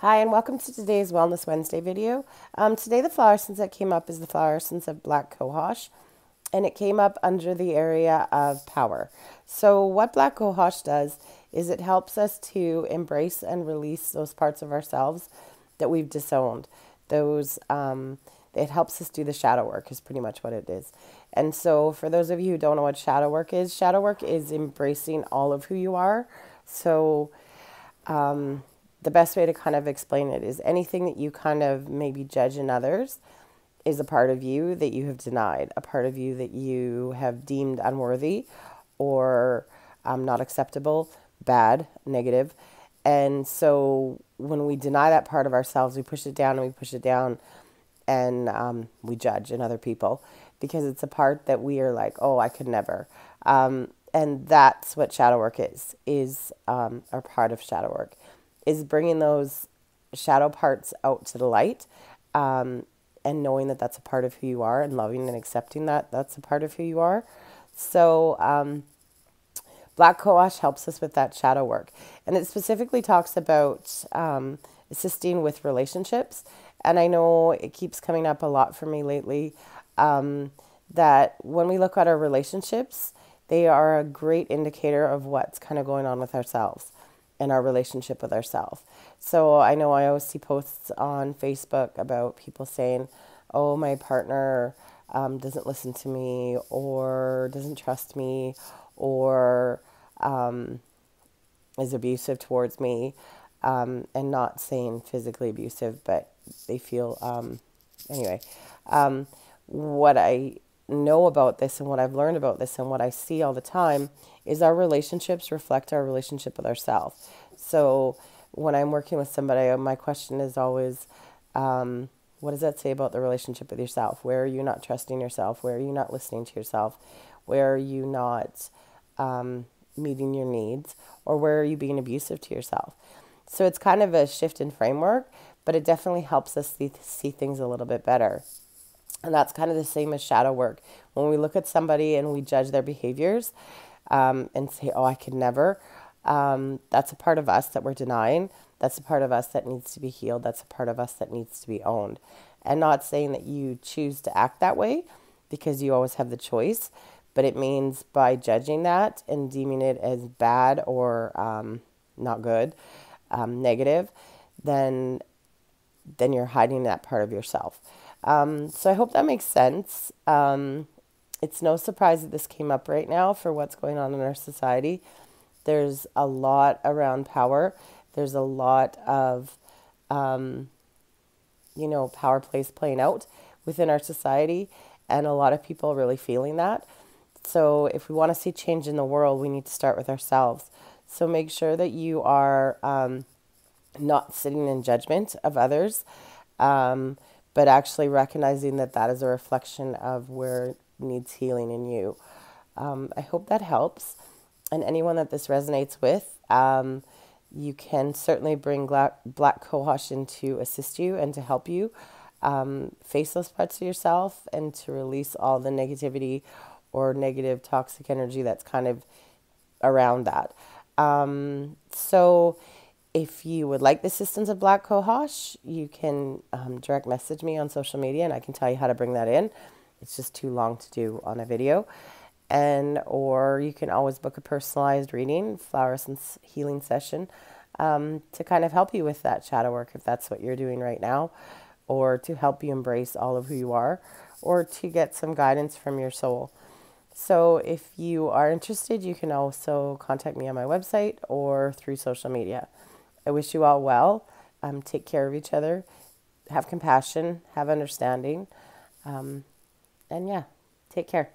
Hi, and welcome to today's Wellness Wednesday video. Um, today, the flower essence that came up is the flower essence of Black Cohosh, and it came up under the area of power. So, what Black Cohosh does is it helps us to embrace and release those parts of ourselves that we've disowned. Those um, it helps us do the shadow work, is pretty much what it is. And so, for those of you who don't know what shadow work is, shadow work is embracing all of who you are. So, um, the best way to kind of explain it is anything that you kind of maybe judge in others is a part of you that you have denied, a part of you that you have deemed unworthy or um, not acceptable, bad, negative. And so when we deny that part of ourselves, we push it down and we push it down and um, we judge in other people because it's a part that we are like, oh, I could never. Um, and that's what shadow work is, is um, part of shadow work is bringing those shadow parts out to the light um, and knowing that that's a part of who you are and loving and accepting that that's a part of who you are. So, um, Black Cohosh helps us with that shadow work. And it specifically talks about um, assisting with relationships. And I know it keeps coming up a lot for me lately um, that when we look at our relationships, they are a great indicator of what's kind of going on with ourselves in our relationship with ourselves. So I know I always see posts on Facebook about people saying, oh, my partner um, doesn't listen to me or doesn't trust me or um, is abusive towards me. Um, and not saying physically abusive, but they feel, um, anyway. Um, what I know about this and what I've learned about this and what I see all the time is our relationships reflect our relationship with ourselves. So when I'm working with somebody, my question is always, um, what does that say about the relationship with yourself? Where are you not trusting yourself? Where are you not listening to yourself? Where are you not um, meeting your needs? Or where are you being abusive to yourself? So it's kind of a shift in framework, but it definitely helps us see, see things a little bit better. And that's kind of the same as shadow work. When we look at somebody and we judge their behaviors um, and say, oh, I could never, um, that's a part of us that we're denying. That's a part of us that needs to be healed. That's a part of us that needs to be owned. And not saying that you choose to act that way because you always have the choice, but it means by judging that and deeming it as bad or um, not good, um, negative, then then you're hiding that part of yourself. Um, so I hope that makes sense. Um, it's no surprise that this came up right now for what's going on in our society. There's a lot around power. There's a lot of, um, you know, power plays playing out within our society, and a lot of people really feeling that. So, if we want to see change in the world, we need to start with ourselves. So, make sure that you are um, not sitting in judgment of others, um, but actually recognizing that that is a reflection of where needs healing in you. Um, I hope that helps. And anyone that this resonates with, um, you can certainly bring Black, Black Cohosh in to assist you and to help you um, face those parts of yourself and to release all the negativity or negative toxic energy that's kind of around that. Um, so, if you would like the assistance of Black Cohosh, you can um, direct message me on social media and I can tell you how to bring that in. It's just too long to do on a video. And or you can always book a personalized reading, flower essence healing session, um, to kind of help you with that shadow work if that's what you're doing right now, or to help you embrace all of who you are, or to get some guidance from your soul. So if you are interested, you can also contact me on my website or through social media. I wish you all well. Um, take care of each other. Have compassion. Have understanding. Um, and yeah, take care.